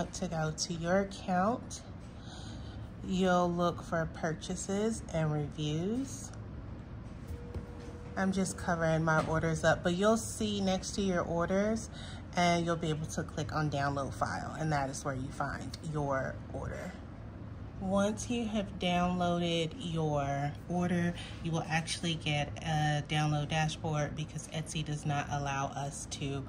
want to go to your account. You'll look for purchases and reviews. I'm just covering my orders up, but you'll see next to your orders and you'll be able to click on download file and that is where you find your order. Once you have downloaded your order, you will actually get a download dashboard because Etsy does not allow us to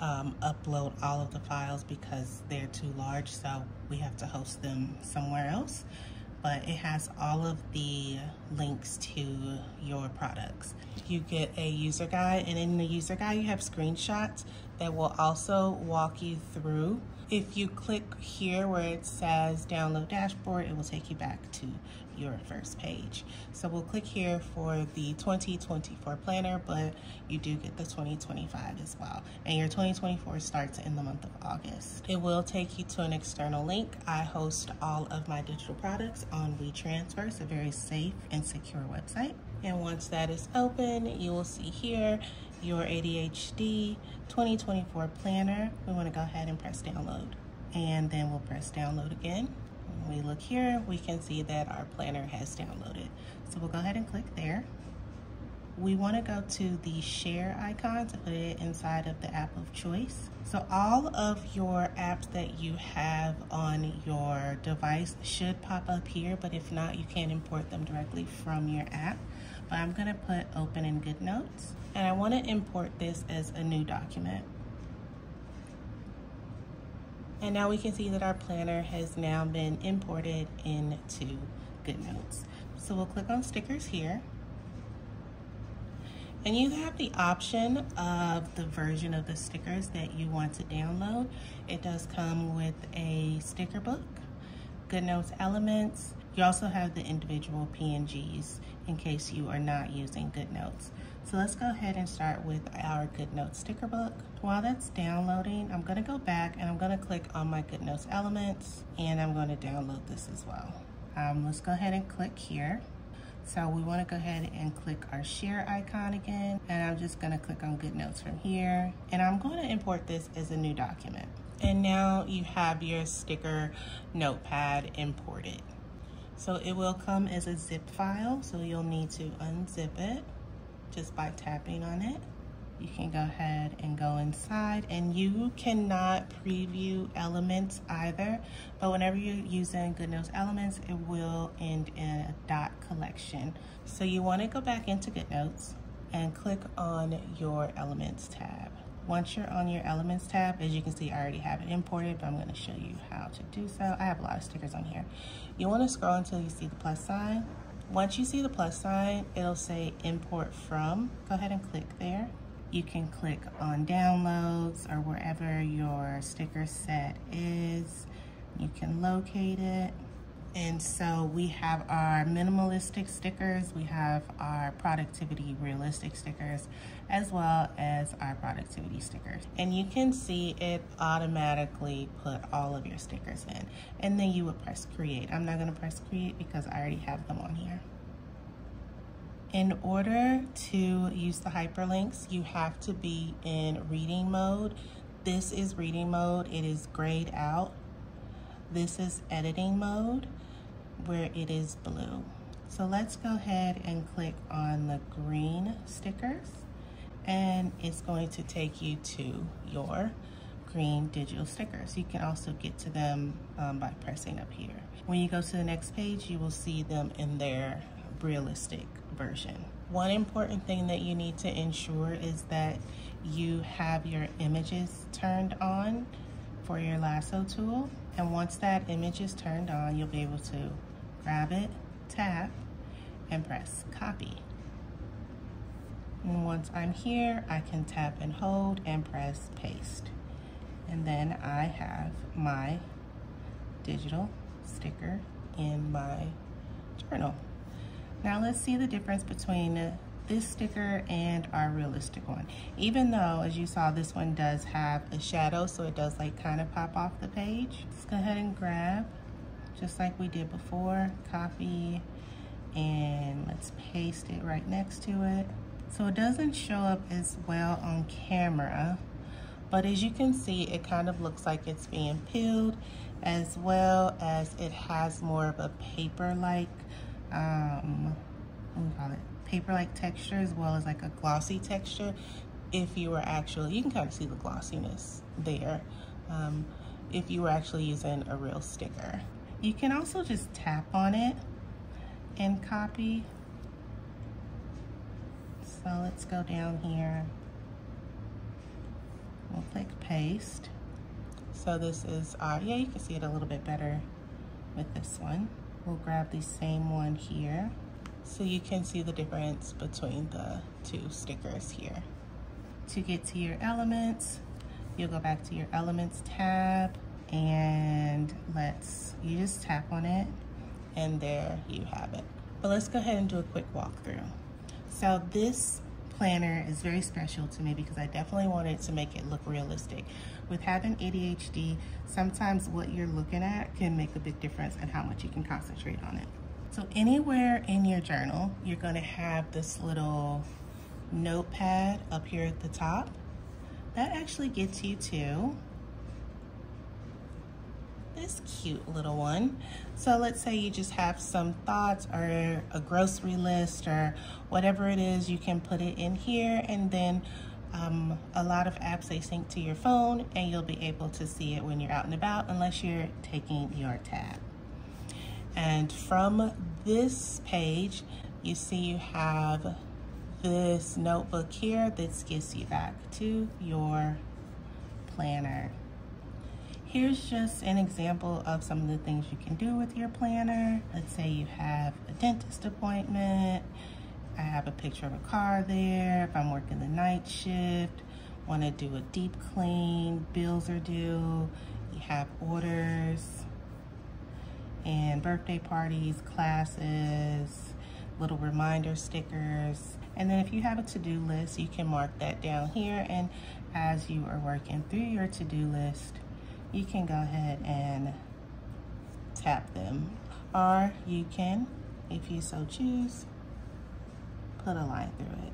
um, upload all of the files because they're too large, so we have to host them somewhere else. But it has all of the links to your products. You get a user guide, and in the user guide, you have screenshots that will also walk you through. If you click here where it says download dashboard, it will take you back to your first page. So we'll click here for the 2024 planner, but you do get the 2025 as well. And your 2024 starts in the month of August. It will take you to an external link. I host all of my digital products on WeTransfer, it's a very safe and secure website. And once that is open, you will see here your ADHD 2024 planner. We want to go ahead and press download. And then we'll press download again. When we look here, we can see that our planner has downloaded. So we'll go ahead and click there. We want to go to the share icon to put it inside of the app of choice. So all of your apps that you have on your device should pop up here, but if not, you can import them directly from your app. But I'm gonna put open in GoodNotes, and I wanna import this as a new document. And now we can see that our planner has now been imported into GoodNotes. So we'll click on stickers here. And you have the option of the version of the stickers that you want to download. It does come with a sticker book, GoodNotes Elements. You also have the individual PNGs in case you are not using GoodNotes. So let's go ahead and start with our GoodNotes sticker book. While that's downloading, I'm gonna go back and I'm gonna click on my GoodNotes Elements and I'm gonna download this as well. Um, let's go ahead and click here. So we wanna go ahead and click our share icon again, and I'm just gonna click on GoodNotes from here, and I'm gonna import this as a new document. And now you have your sticker notepad imported. So it will come as a zip file, so you'll need to unzip it just by tapping on it. You can go ahead and go inside and you cannot preview elements either but whenever you're using GoodNotes elements it will end in a dot collection. So you want to go back into GoodNotes and click on your elements tab once you're on your elements tab as you can see I already have it imported but I'm going to show you how to do so. I have a lot of stickers on here. You want to scroll until you see the plus sign. Once you see the plus sign it'll say import from. Go ahead and click there. You can click on downloads or wherever your sticker set is. You can locate it. And so we have our minimalistic stickers, we have our productivity realistic stickers, as well as our productivity stickers. And you can see it automatically put all of your stickers in. And then you would press create. I'm not gonna press create because I already have them on here. In order to use the hyperlinks, you have to be in reading mode. This is reading mode, it is grayed out. This is editing mode where it is blue. So let's go ahead and click on the green stickers and it's going to take you to your green digital stickers. You can also get to them um, by pressing up here. When you go to the next page, you will see them in their realistic version. One important thing that you need to ensure is that you have your images turned on for your lasso tool. And once that image is turned on, you'll be able to grab it, tap, and press copy. And once I'm here, I can tap and hold and press paste. And then I have my digital sticker in my journal. Now let's see the difference between this sticker and our realistic one. Even though, as you saw, this one does have a shadow, so it does like kind of pop off the page. Let's go ahead and grab, just like we did before, copy, and let's paste it right next to it. So it doesn't show up as well on camera, But as you can see, it kind of looks like it's being peeled as well as it has more of a paper-like, um, what do you call it? Paper-like texture as well as like a glossy texture. If you were actually, you can kind of see the glossiness there. Um, if you were actually using a real sticker. You can also just tap on it and copy. So let's go down here. We'll click paste. So this is, uh, yeah, you can see it a little bit better with this one. We'll grab the same one here. So you can see the difference between the two stickers here. To get to your elements, you'll go back to your elements tab and let's, you just tap on it and there you have it. But let's go ahead and do a quick walkthrough. So this planner is very special to me because I definitely wanted to make it look realistic. With having ADHD, sometimes what you're looking at can make a big difference in how much you can concentrate on it. So anywhere in your journal, you're gonna have this little notepad up here at the top. That actually gets you to this cute little one. So let's say you just have some thoughts or a grocery list or whatever it is, you can put it in here and then um, a lot of apps they sync to your phone and you'll be able to see it when you're out and about unless you're taking your tab. And from this page, you see you have this notebook here that gets you back to your planner. Here's just an example of some of the things you can do with your planner. Let's say you have a dentist appointment. I have a picture of a car there. If I'm working the night shift, want to do a deep clean, bills are due, you have orders, and birthday parties, classes, little reminder stickers. And then if you have a to-do list, you can mark that down here. And as you are working through your to-do list, you can go ahead and tap them. Or you can, if you so choose, put a line through it.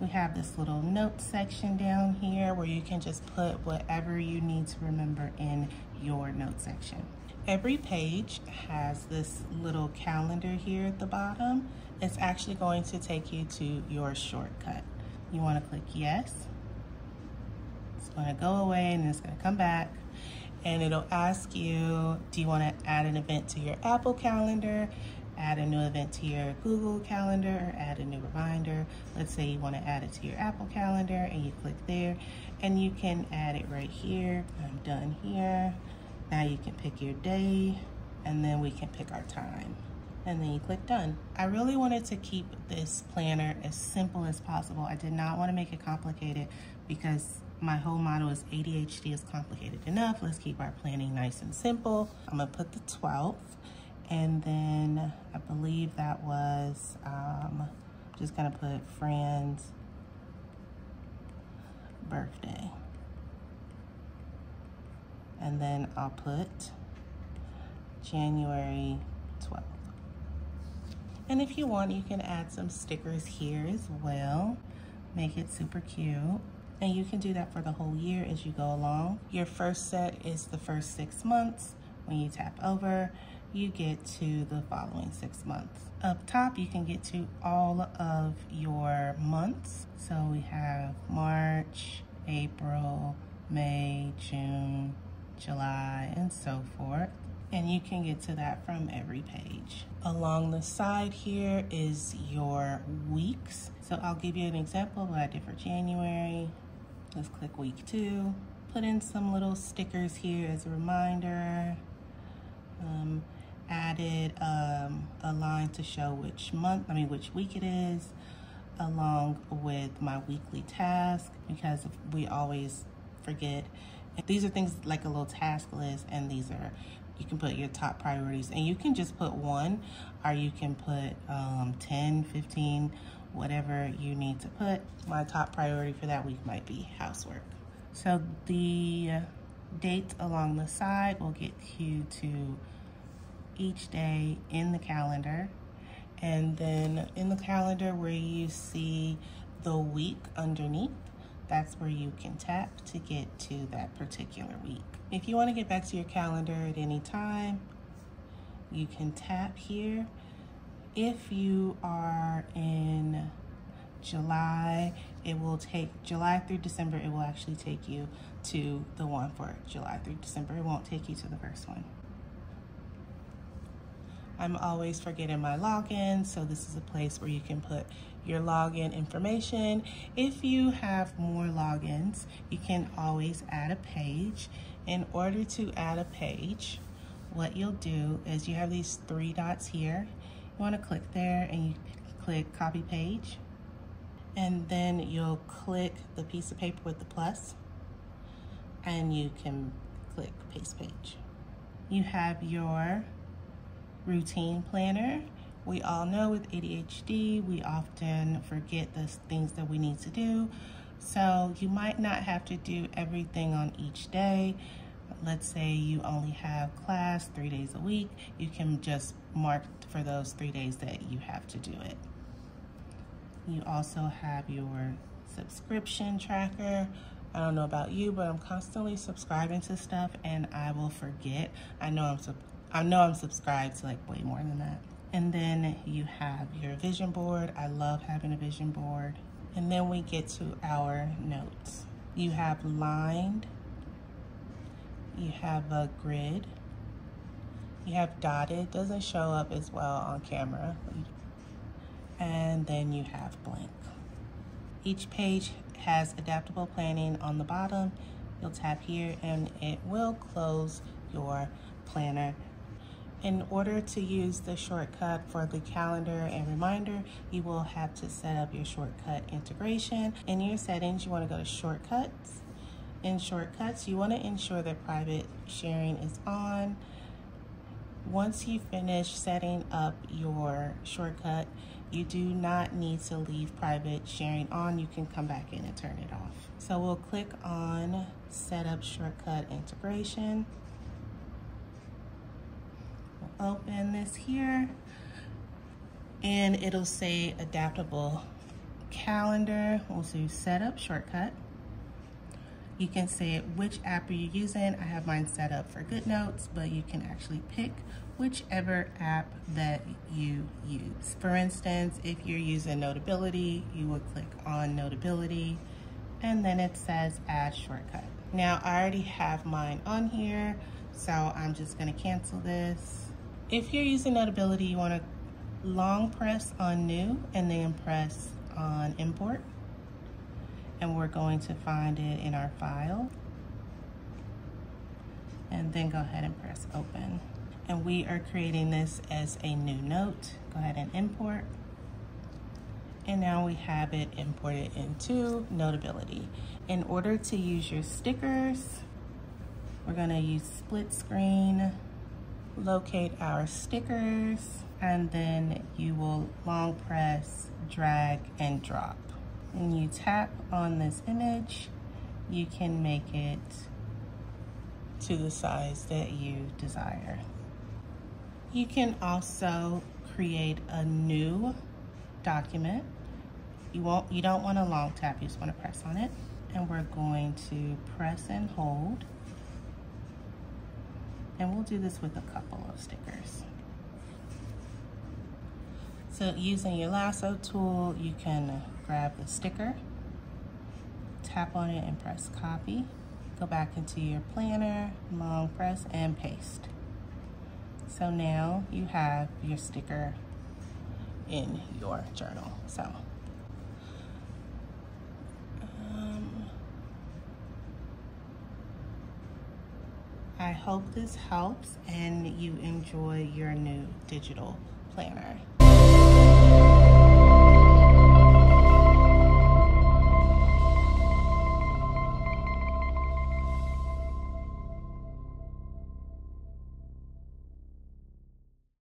We have this little note section down here where you can just put whatever you need to remember in your note section. Every page has this little calendar here at the bottom. It's actually going to take you to your shortcut. You wanna click yes. It's gonna go away and it's gonna come back and it'll ask you, do you want to add an event to your Apple calendar, add a new event to your Google calendar, or add a new reminder. Let's say you want to add it to your Apple calendar and you click there and you can add it right here. I'm done here. Now you can pick your day and then we can pick our time and then you click done. I really wanted to keep this planner as simple as possible. I did not want to make it complicated because my whole motto is ADHD is complicated enough. Let's keep our planning nice and simple. I'm gonna put the 12th and then I believe that was, um, just gonna put friend's birthday. And then I'll put January 12th. And if you want, you can add some stickers here as well. Make it super cute. And you can do that for the whole year as you go along. Your first set is the first six months. When you tap over, you get to the following six months. Up top, you can get to all of your months. So we have March, April, May, June, July, and so forth. And you can get to that from every page. Along the side here is your weeks. So I'll give you an example of what I did for January, Let's click week two. Put in some little stickers here as a reminder. Um, added um, a line to show which month, I mean which week it is, along with my weekly task because we always forget. These are things like a little task list and these are, you can put your top priorities and you can just put one or you can put um, 10, 15, whatever you need to put. My top priority for that week might be housework. So the dates along the side will get you to each day in the calendar. And then in the calendar where you see the week underneath, that's where you can tap to get to that particular week. If you want to get back to your calendar at any time, you can tap here. If you are in July, it will take July through December, it will actually take you to the one for July through December. It won't take you to the first one. I'm always forgetting my login, so this is a place where you can put your login information. If you have more logins, you can always add a page. In order to add a page, what you'll do is you have these three dots here. You wanna click there and you click copy page. And then you'll click the piece of paper with the plus and you can click paste page. You have your routine planner. We all know with ADHD, we often forget the things that we need to do. So you might not have to do everything on each day. Let's say you only have class three days a week. You can just mark for those three days that you have to do it. You also have your subscription tracker. I don't know about you, but I'm constantly subscribing to stuff and I will forget. I know I'm I know I'm subscribed to like way more than that. And then you have your vision board. I love having a vision board. And then we get to our notes. You have lined, you have a grid, you have dotted, doesn't show up as well on camera. And then you have blank. Each page has adaptable planning on the bottom. You'll tap here and it will close your planner in order to use the shortcut for the calendar and reminder, you will have to set up your shortcut integration. In your settings, you want to go to shortcuts. In shortcuts, you want to ensure that private sharing is on. Once you finish setting up your shortcut, you do not need to leave private sharing on. You can come back in and turn it off. So we'll click on Set up Shortcut Integration open this here and it'll say adaptable calendar. We'll do setup shortcut. You can say which app are you using. I have mine set up for GoodNotes, but you can actually pick whichever app that you use. For instance, if you're using Notability, you would click on Notability and then it says add shortcut. Now I already have mine on here, so I'm just gonna cancel this if you're using Notability, you want to long press on new and then press on import. And we're going to find it in our file. And then go ahead and press open. And we are creating this as a new note. Go ahead and import. And now we have it imported into Notability. In order to use your stickers, we're gonna use split screen locate our stickers and then you will long press, drag, and drop. When you tap on this image, you can make it to the size that you desire. You can also create a new document. You won't you don't want to long tap, you just want to press on it. And we're going to press and hold and we'll do this with a couple of stickers. So using your lasso tool, you can grab the sticker, tap on it and press copy. Go back into your planner, long press and paste. So now you have your sticker in your journal. So I hope this helps and you enjoy your new digital planner.